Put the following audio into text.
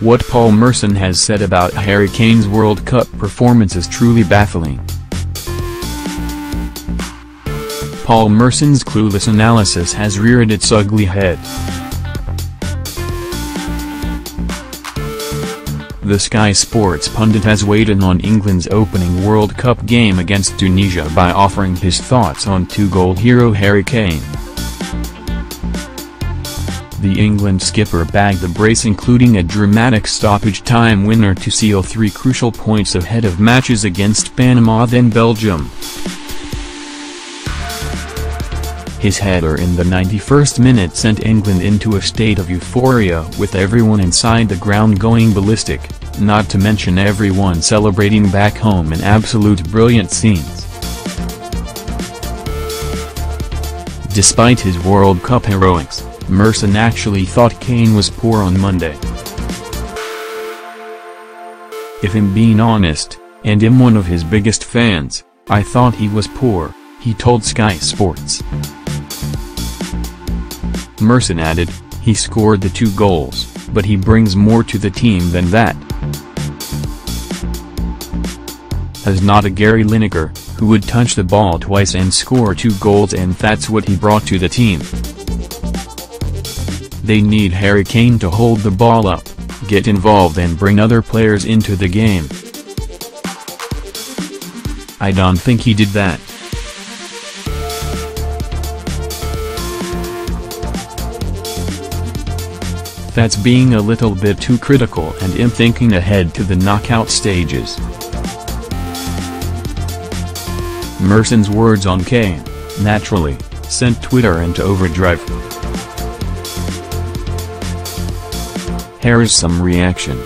What Paul Merson has said about Harry Kane's World Cup performance is truly baffling. Paul Merson's clueless analysis has reared its ugly head. The Sky Sports pundit has weighed in on England's opening World Cup game against Tunisia by offering his thoughts on two-goal hero Harry Kane. The England skipper bagged the brace including a dramatic stoppage time winner to seal three crucial points ahead of matches against Panama then Belgium. His header in the 91st minute sent England into a state of euphoria with everyone inside the ground going ballistic, not to mention everyone celebrating back home in absolute brilliant scenes. Despite his World Cup heroics, Merson actually thought Kane was poor on Monday. If I'm being honest, and I'm one of his biggest fans, I thought he was poor, he told Sky Sports. Merson added, he scored the two goals, but he brings more to the team than that. As not a Gary Lineker, who would touch the ball twice and score two goals and that's what he brought to the team. They need Harry Kane to hold the ball up, get involved and bring other players into the game. I don't think he did that. That's being a little bit too critical and am thinking ahead to the knockout stages. Merson's words on Kane, naturally, sent Twitter into overdrive. Here is some reaction.